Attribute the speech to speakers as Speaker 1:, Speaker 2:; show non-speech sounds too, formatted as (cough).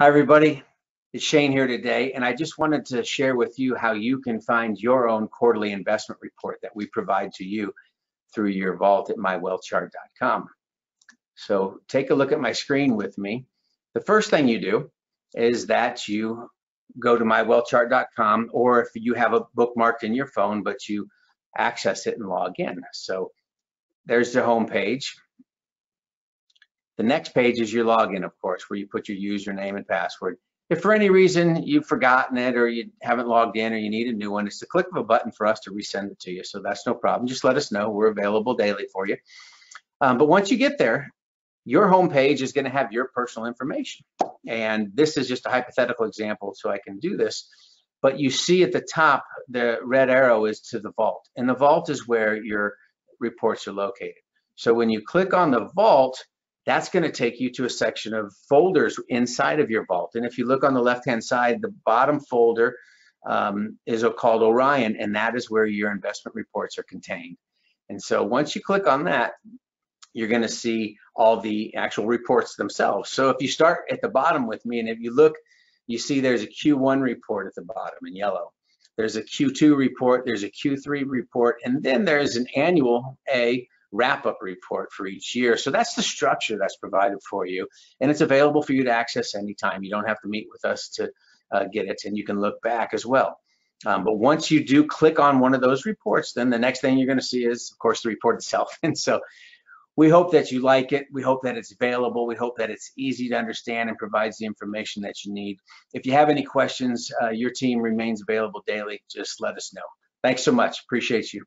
Speaker 1: Hi, everybody. It's Shane here today, and I just wanted to share with you how you can find your own quarterly investment report that we provide to you through your vault at mywealthchart.com. So take a look at my screen with me. The first thing you do is that you go to mywealthchart.com, or if you have a bookmarked in your phone, but you access it and log in. So there's the home page. The next page is your login, of course, where you put your username and password. If for any reason you've forgotten it or you haven't logged in or you need a new one, it's the click of a button for us to resend it to you. So that's no problem. Just let us know. We're available daily for you. Um, but once you get there, your home page is going to have your personal information. And this is just a hypothetical example, so I can do this. But you see at the top, the red arrow is to the vault. And the vault is where your reports are located. So when you click on the vault, that's going to take you to a section of folders inside of your vault. And if you look on the left-hand side, the bottom folder um, is called Orion, and that is where your investment reports are contained. And so once you click on that, you're going to see all the actual reports themselves. So if you start at the bottom with me, and if you look, you see there's a Q1 report at the bottom in yellow. There's a Q2 report, there's a Q3 report, and then there's an annual A wrap-up report for each year. So that's the structure that's provided for you, and it's available for you to access anytime. You don't have to meet with us to uh, get it, and you can look back as well. Um, but once you do click on one of those reports, then the next thing you're going to see is, of course, the report itself. (laughs) And so we hope that you like it. We hope that it's available. We hope that it's easy to understand and provides the information that you need. If you have any questions, uh, your team remains available daily. Just let us know. Thanks so much. Appreciate you.